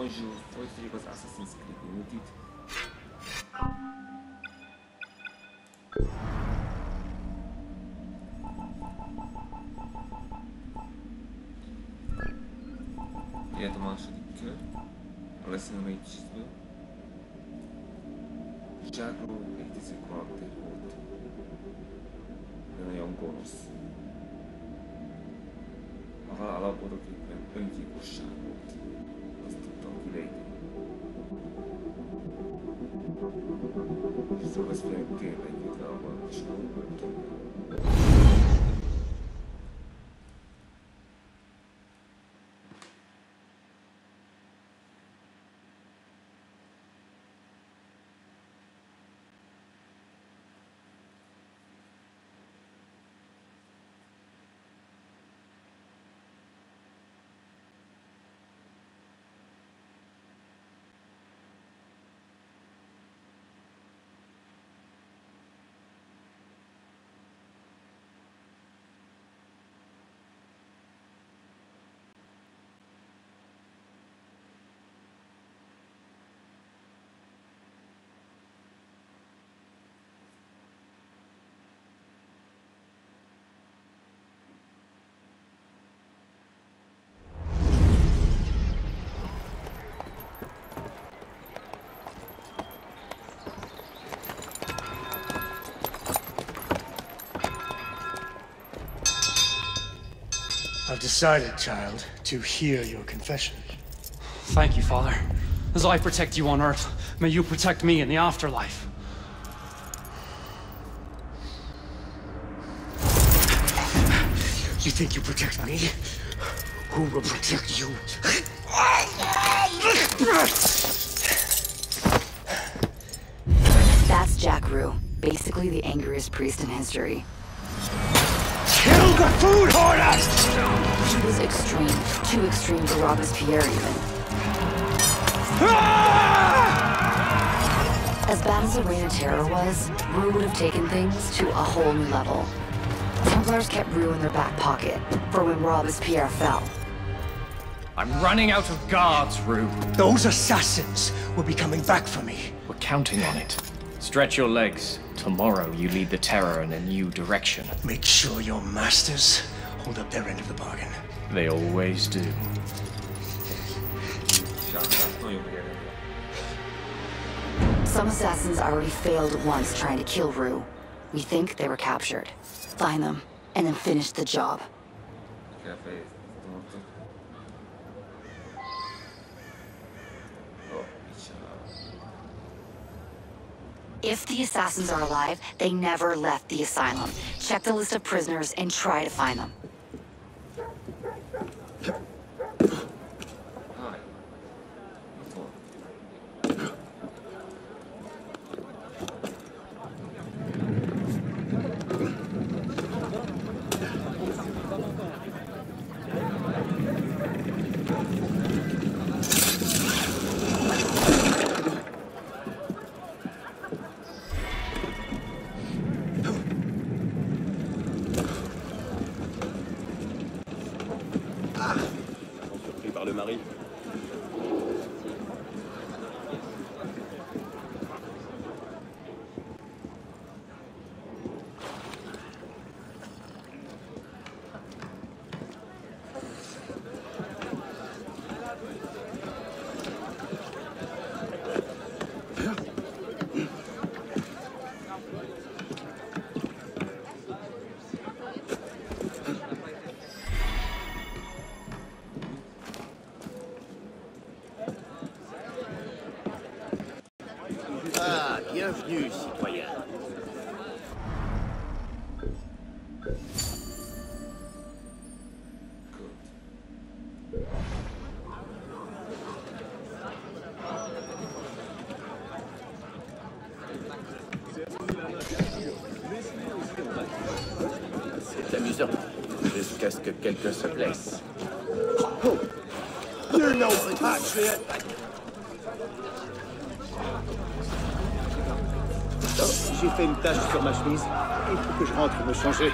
Heute über das Assassin's Creed Unity. Élet aí második kör. A leszínom egy csizből. Zsákló létező karakter volt. De nagyon gonosz. A halál abból éppen öngyilkosság volt. Ez főleg tényleg jött abban, és nem I've decided, child, to hear your confession. Thank you, Father. As I protect you on Earth, may you protect me in the afterlife. You think you protect me? Who will protect you? That's Jacques Roux, basically the angriest priest in history. Kill the food hoarders! He was extreme, too extreme for Robespierre even. Ah! As bad as the Reign of Terror was, Roux would have taken things to a whole new level. Templars kept Roux in their back pocket for when Robespierre fell. I'm running out of guards, Roux. Those assassins will be coming back for me. We're counting on it. Stretch your legs. Tomorrow you lead the terror in a new direction. Make sure your masters hold up their end of the bargain. They always do. Zsáklát nagyon érdekel. Some assassins already failed once trying to kill Roux. We think they were captured. Find them, and then finish the job. If the assassins are alive, they never left the asylum. Check the list of prisoners and try to find them. C'est amusant, jusqu'à ce que quelqu'un se blesse. No patriot! Oh, J'ai une tache sur ma chemise. Il faut que je rentre me changer.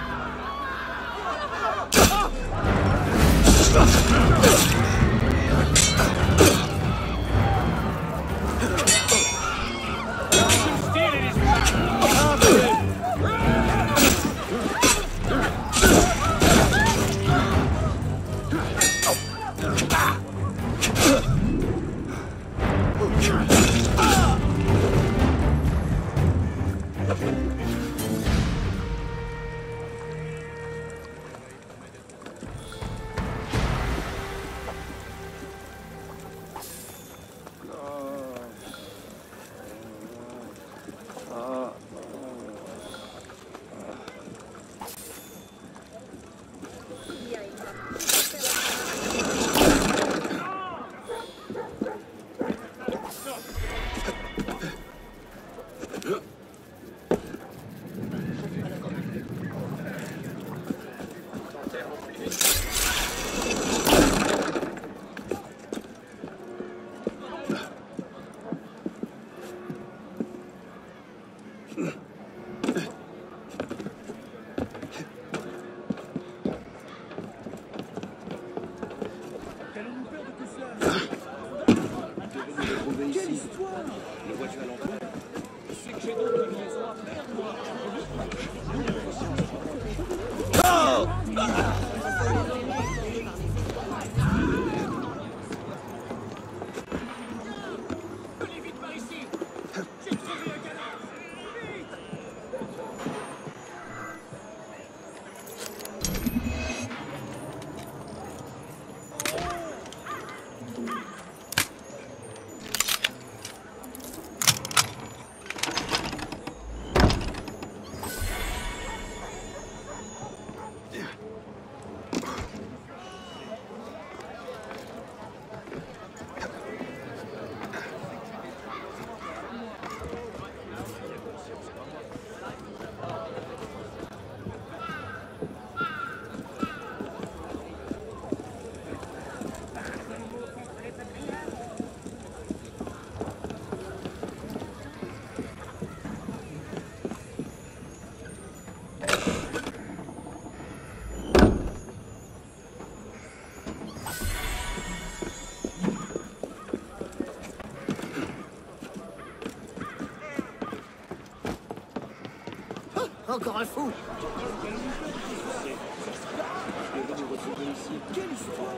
Encore un fou. Quelle histoire.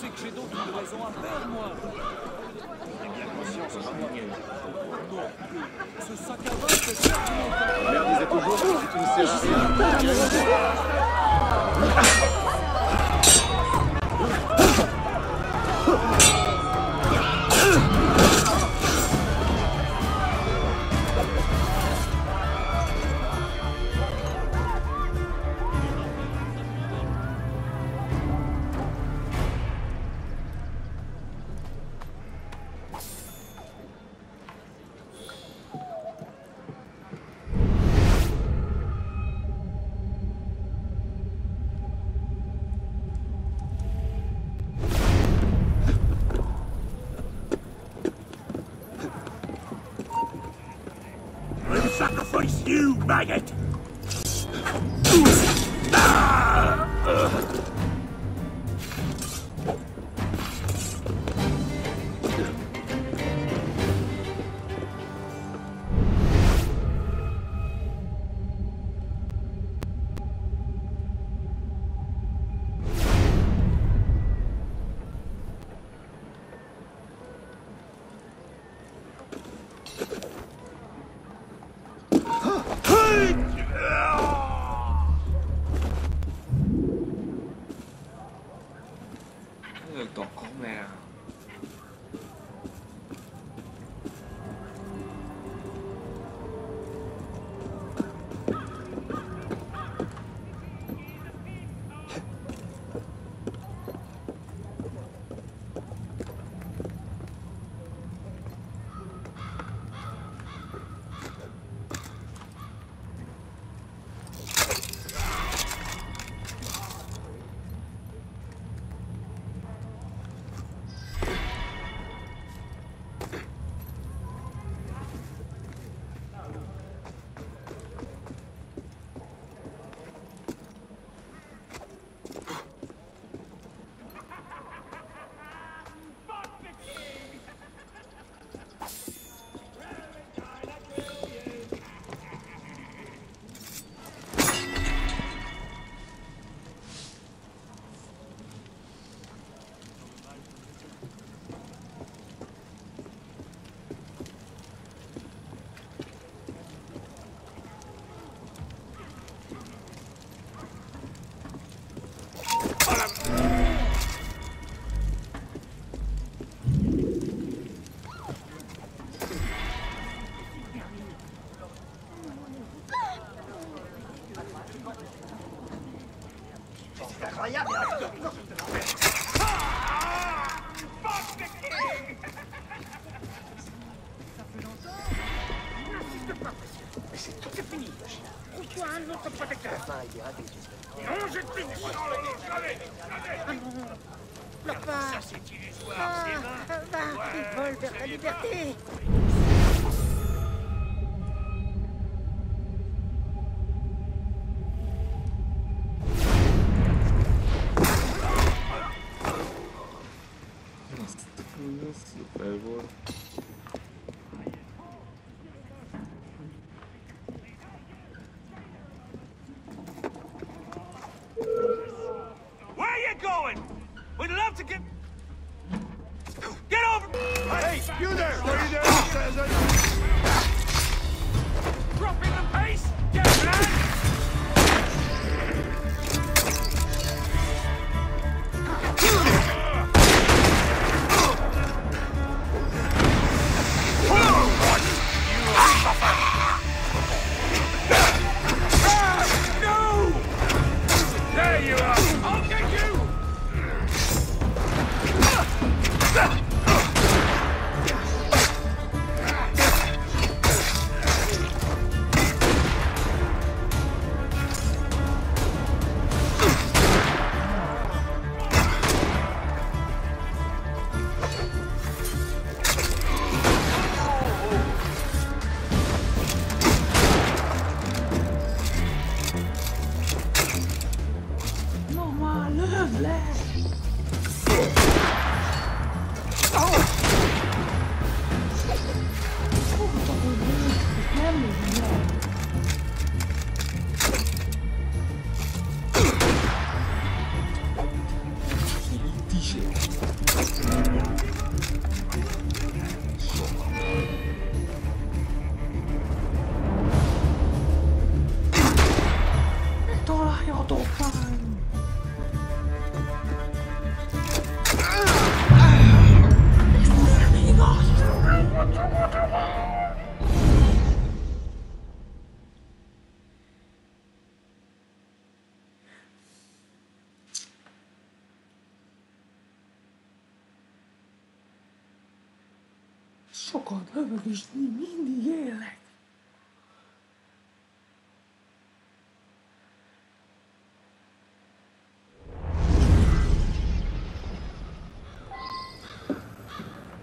C'est que j'ai d'autres liaisons à faire, moi. J'ai bien conscience, Non Ce sac à vin, c'est certainement pas... Ma mère disait toujours que c'est une série.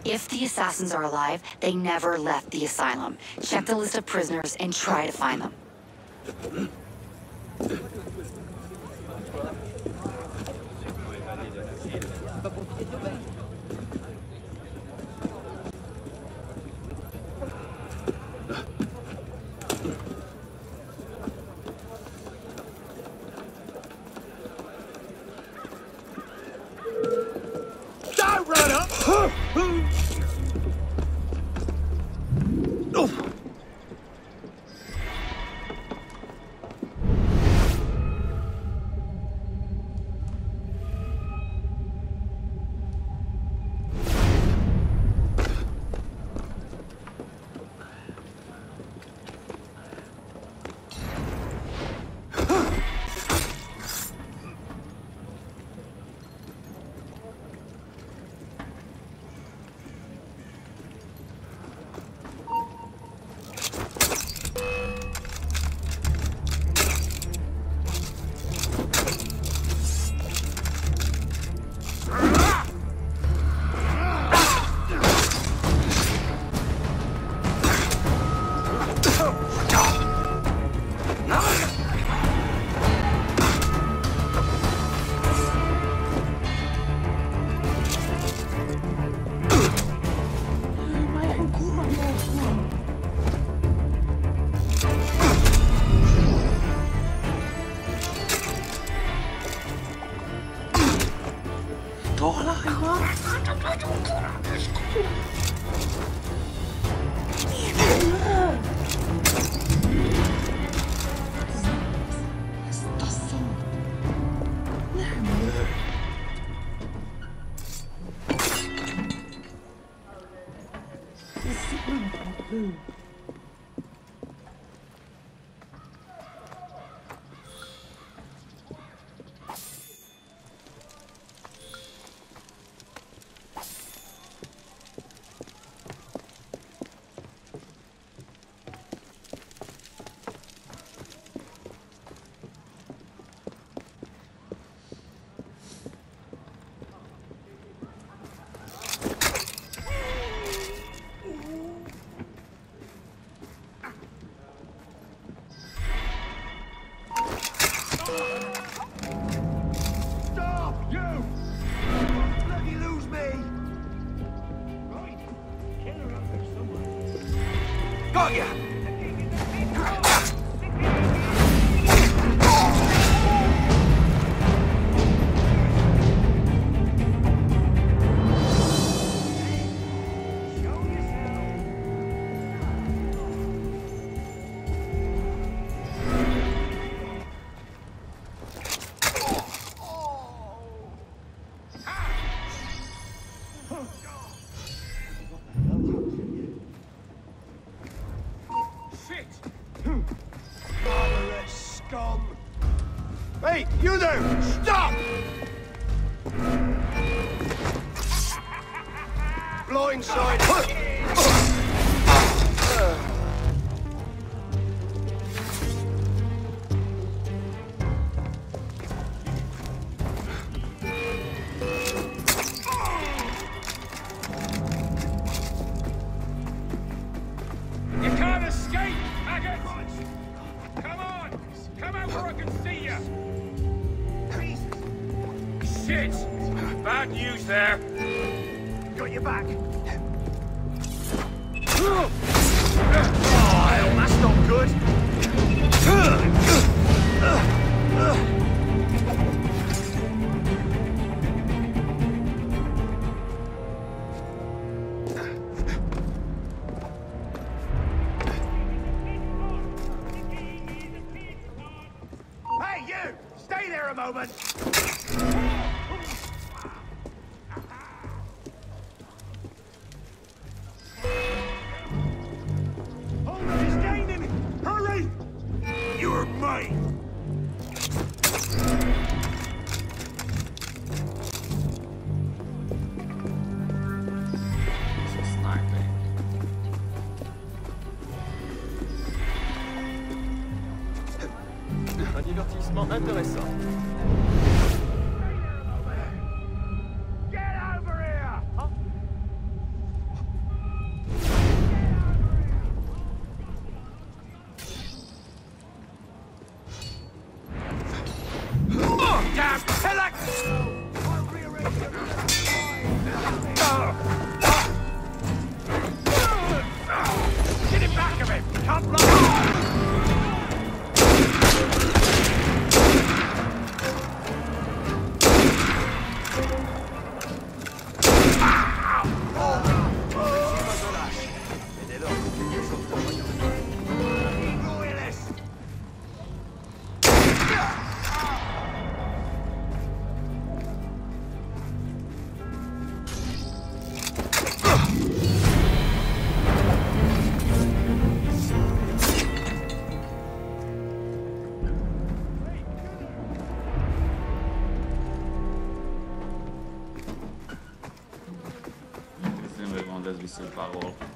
If the assassins are alive, they never left the asylum. Check the list of prisoners and try to find them. Hmm? Mm-hmm. Can see you! Shit! Bad news there. Got your back. Oh, hell, that's not good. recomandez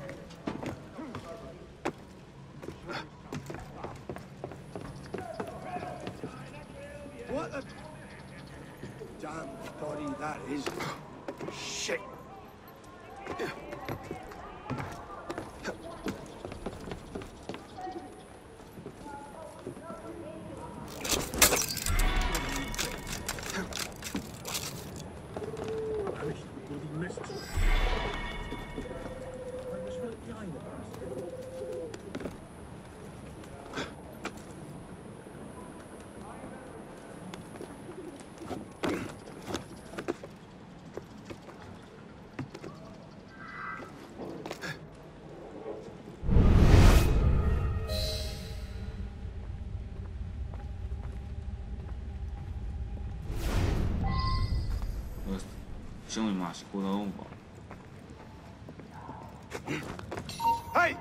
Hey!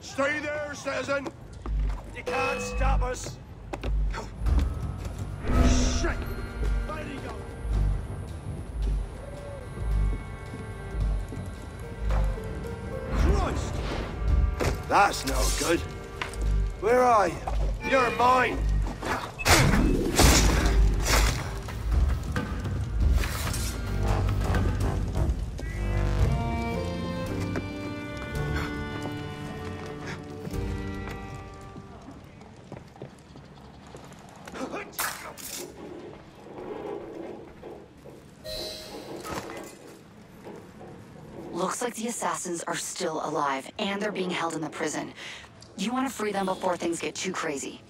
Stay there, citizen! You can't stop us! Shit! That's no good. Where are you? You're mine! The assassins are still alive, and they're being held in the prison. You want to free them before things get too crazy.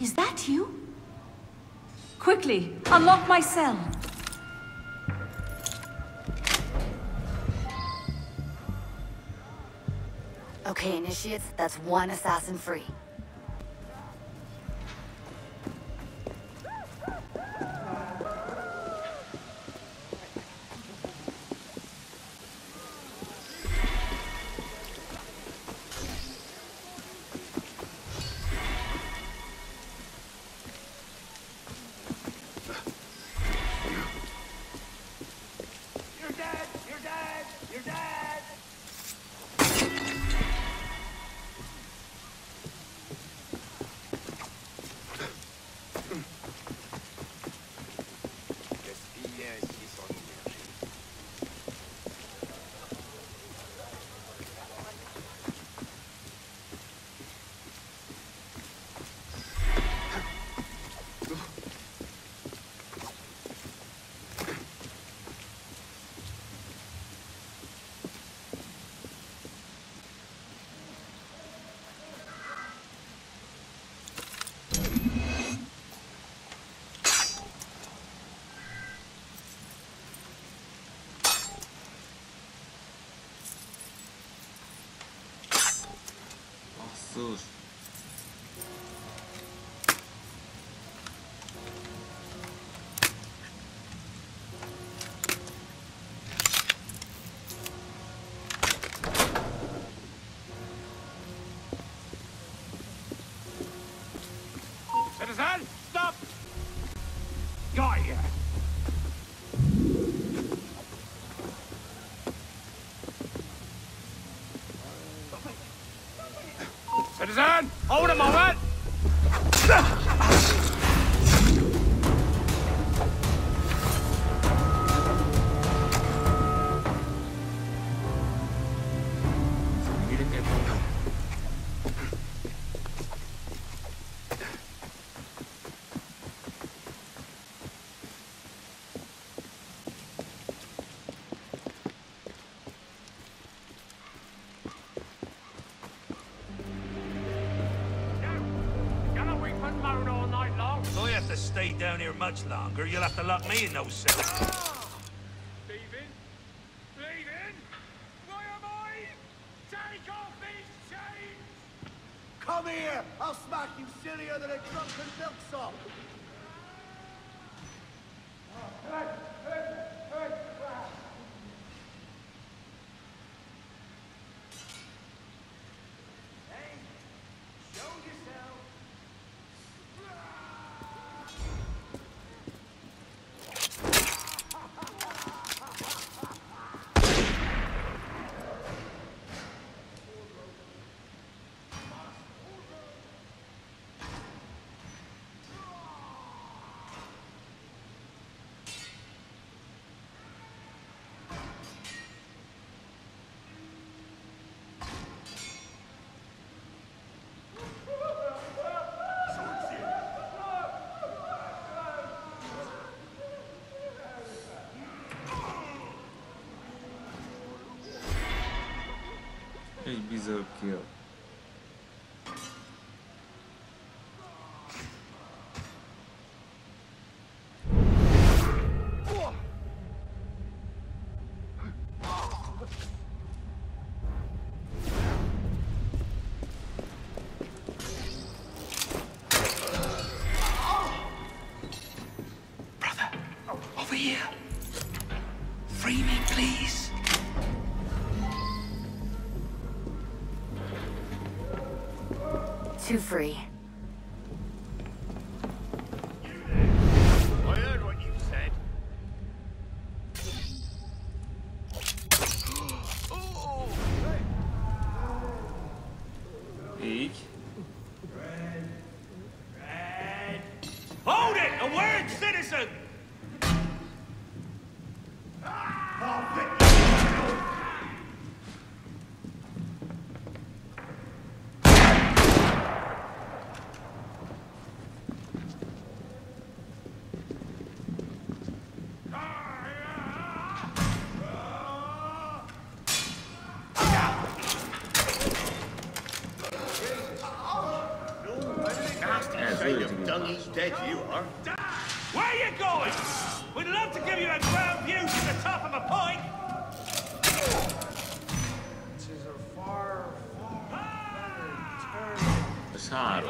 Is that you? Quickly, unlock my cell. Okay, initiates, that's one assassin free. Longer, you'll have to lock me in those cells. Leaving? Leaving? Why am I? Take off these chains! Come here! I'll smack you sillier than a drunken Egy bizarre Two free. Turn.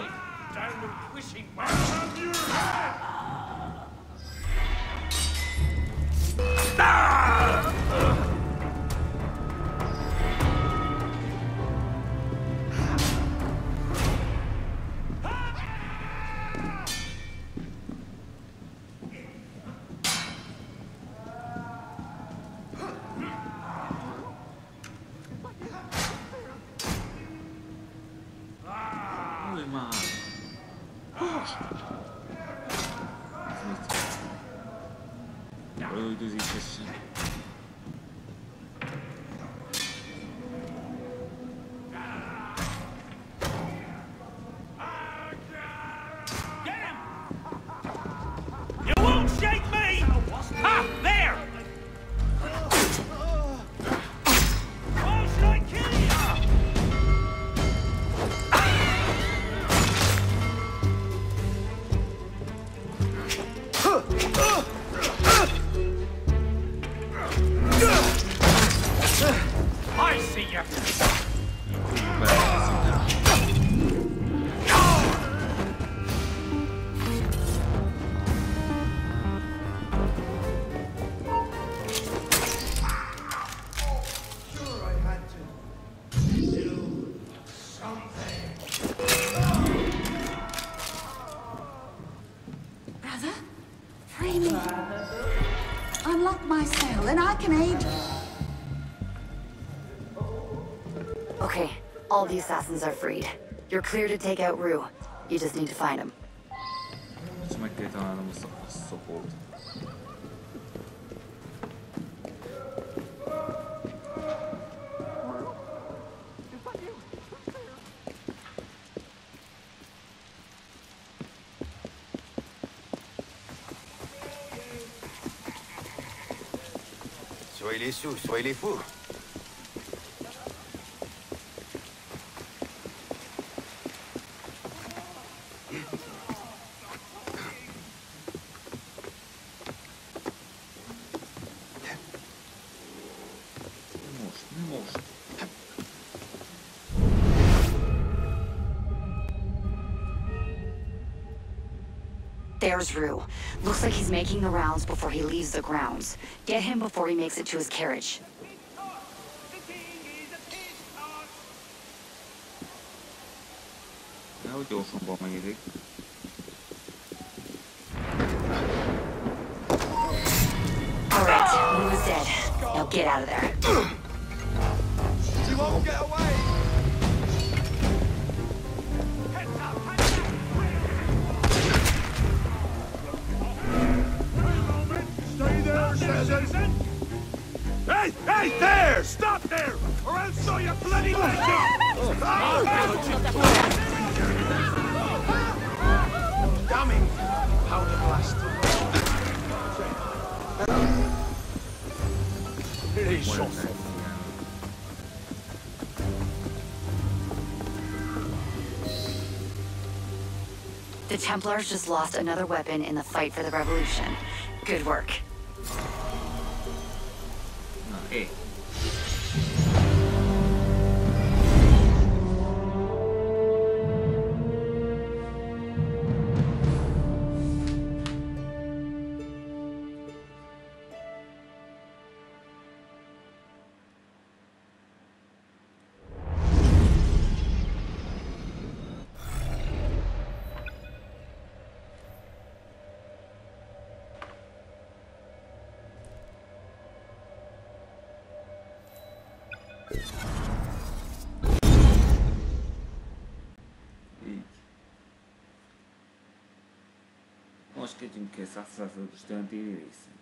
All the assassins are freed. You're clear to take out Roux. You just need to find him. Soyez les sous, soyez les fous. There's Roux. Looks like he's making the rounds before he leaves the grounds. Get him before he makes it to his carriage. Nehogy gyorsabban megérik. All right, Roux is dead. Now get out of there. Templars just lost another weapon in the fight for the revolution. Good work. marketing che sa estão a di isso.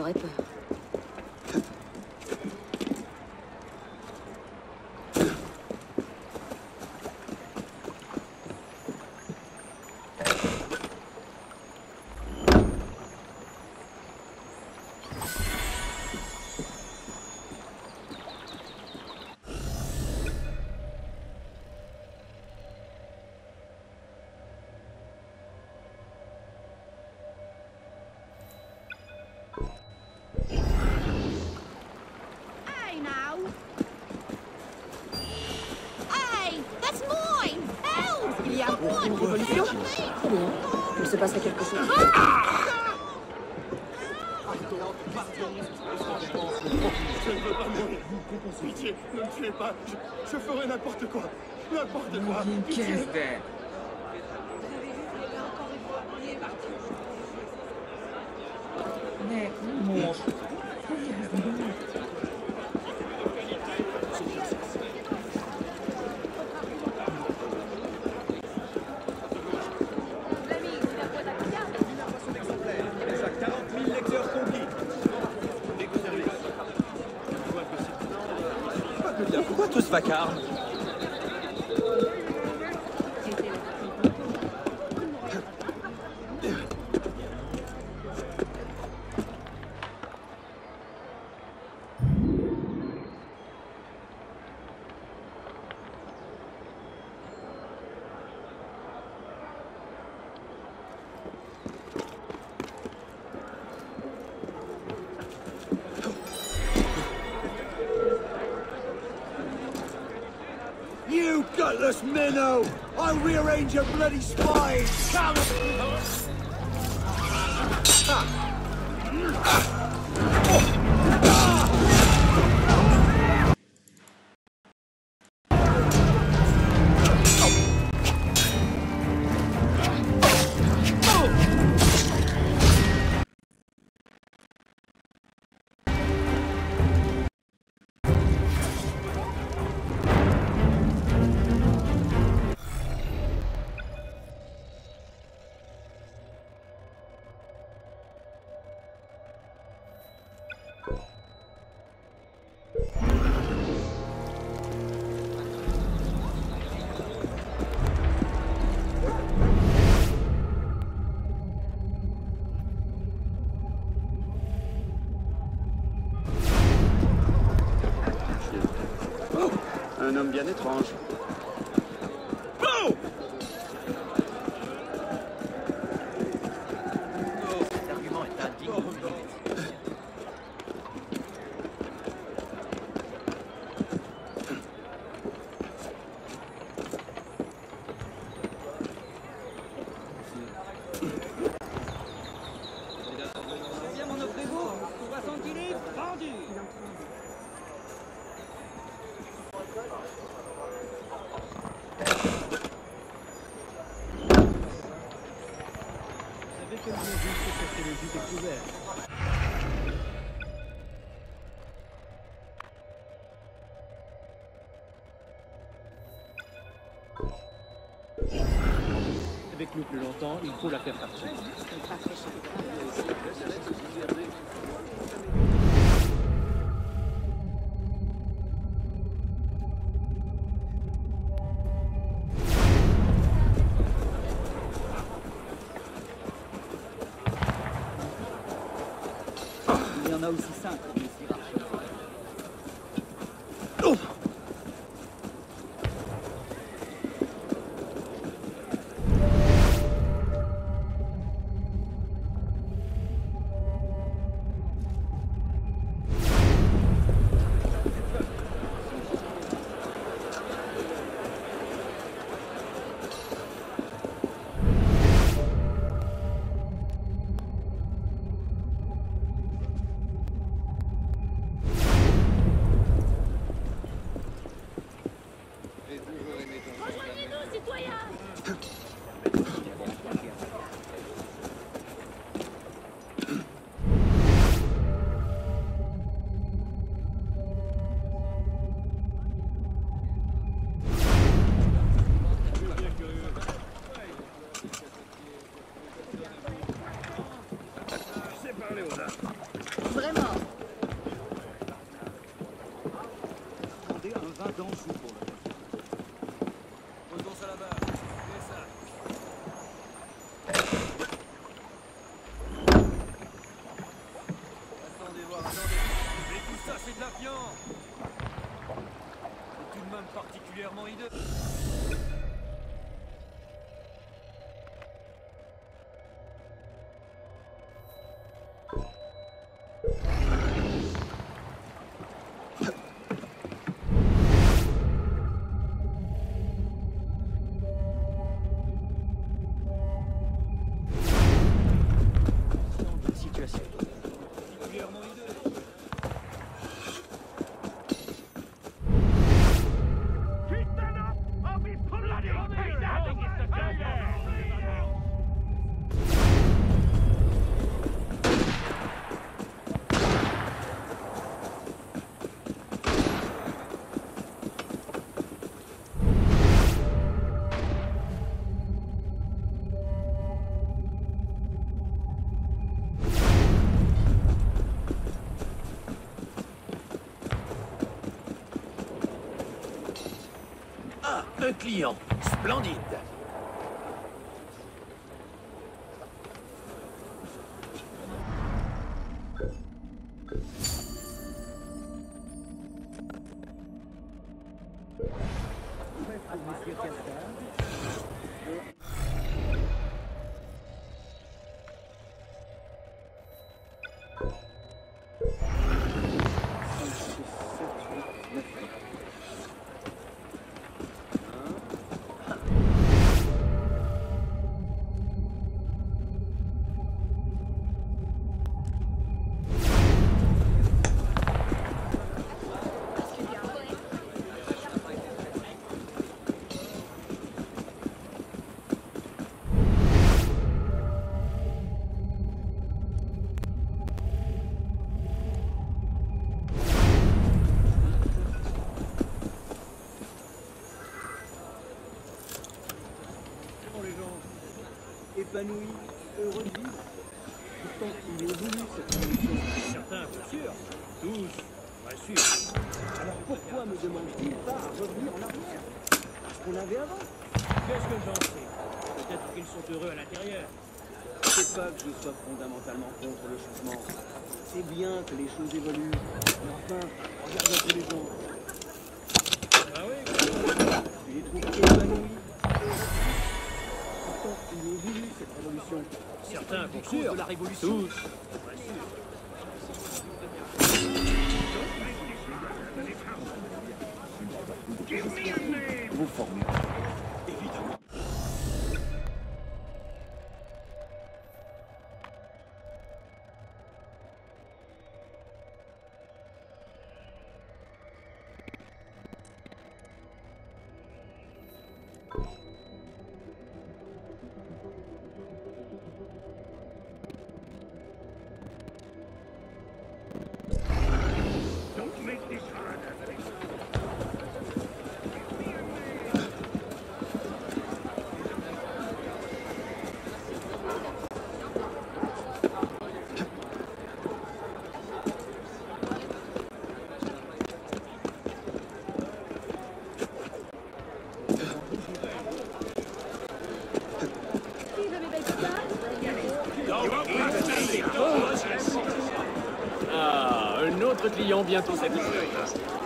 j'aurais peur. passe à quelque chose. Je ne me tuez pas. Je, ferai n'importe quoi. N'importe quoi. Pitié. vacarme. your bloody spine! Come! Plus longtemps, il faut la faire partir. Vraiment client. Splendide. Heureux de vivre. Pourtant, il est voulu cette révolution. Certains, bien sûr. Tous, bien sûr. Alors pourquoi me demande-t-il pas à revenir en arrière? Parce qu'on avait avant. Qu'est-ce que j'en sais? Peut-être qu'ils sont heureux à l'intérieur. C'est pas que je sois fondamentalement contre le changement. C'est bien que les choses évoluent. Mais enfin, regarde un peu les gens. Ah oui Tu les trouves Certains, sûr. de la révolution. Tous, bien sûr. D'autres clients bientôt satisfaits.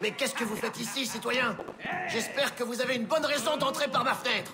Mais qu'est-ce que vous faites ici, citoyen? J'espère que vous avez une bonne raison d'entrer par ma fenêtre.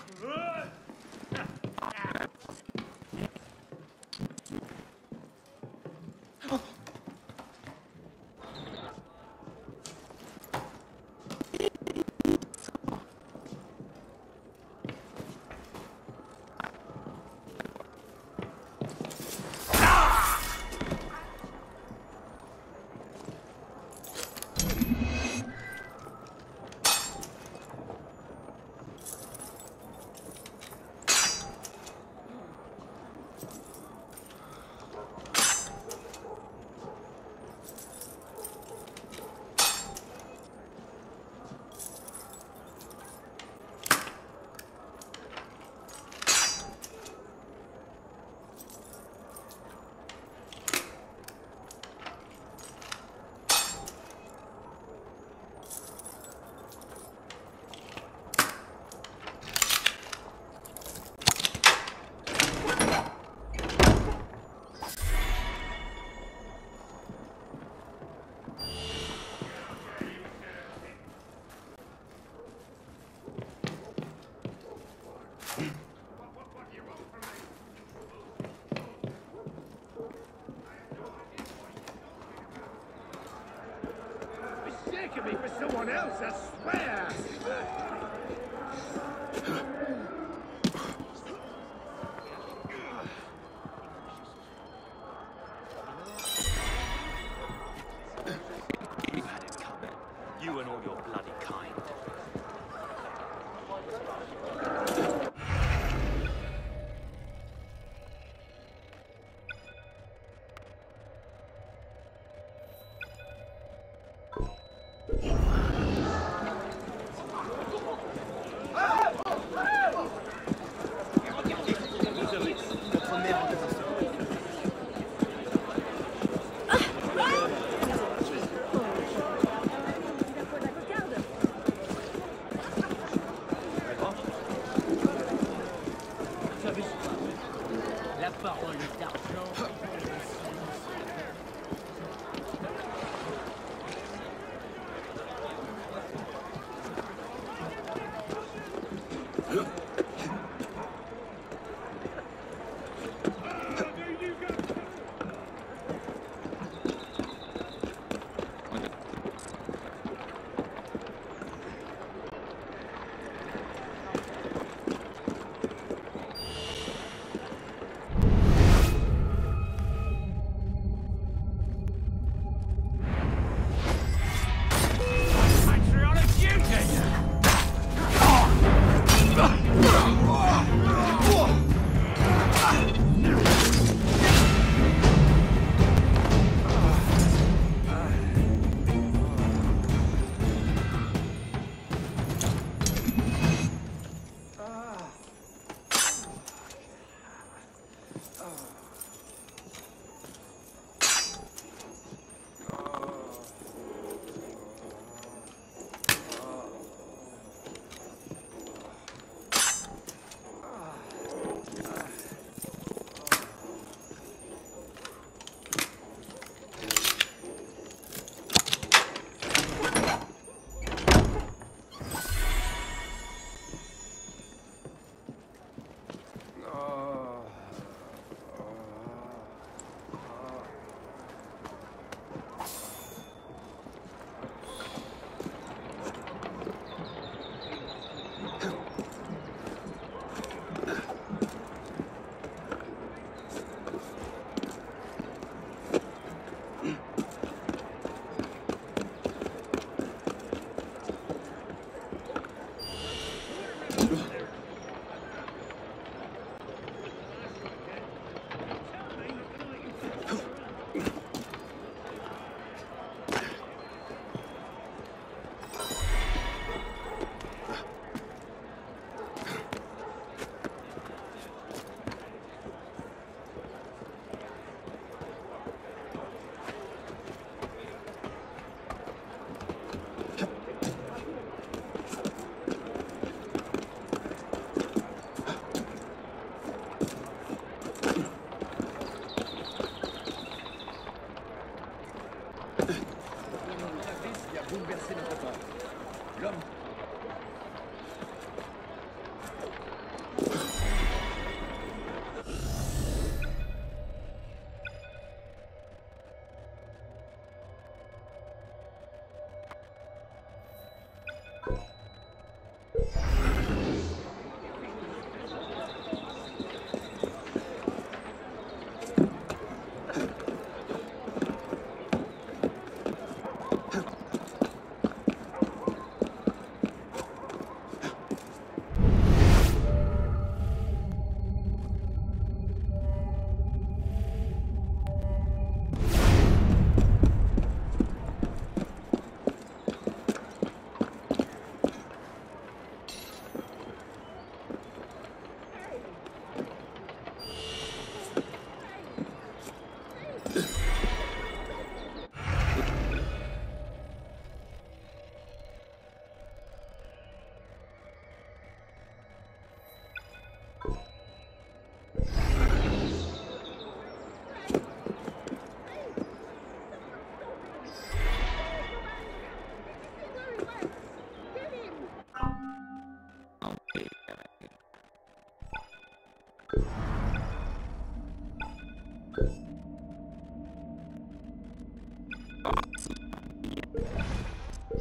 I swear.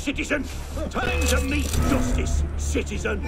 citizen! Time to meet justice, citizen!